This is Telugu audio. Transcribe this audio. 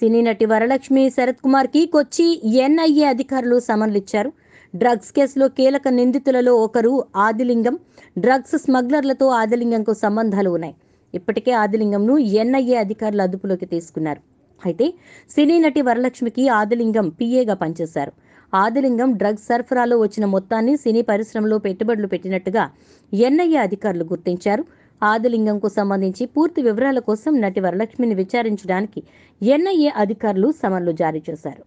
సినీ నటి వరలక్ష్మి శరత్ కుమార్కి కొచ్చి ఎన్ఐఏ అధికారులు సమన్లు ఇచ్చారు డ్రగ్స్ కేసులో కీలక నిందితులలో ఒకరు ఆదిలింగం. డ్రగ్స్ స్మగ్లర్లతో ఆదిలింగంకు సంబంధాలు ఉన్నాయి. ఇప్పటికే ఆదిలింగంను ఎన్ఐఏ అధికారులు అదుపులోకి తీసుకున్నారు. అయితే సినీ నటి వరలక్ష్మికి ఆదిలింగం పిఏగా పనిచేశారు. ఆదిలింగం డ్రగ్స్ సరఫరాలో వచ్చిన మొత్తాన్ని సినీ పరిశ్రమలో పెట్టుబడులు పెట్టినట్టుగా ఎన్ఐఏ అధికారులు గుర్తించారు. ఆదిలింగంకు సంబంధించి పూర్తి వివరాల కోసం నటి వరలక్ష్మిని విచారించడానికి ఎన్ఐఏ అధికారులు సమన్లు జారీ చేశారు.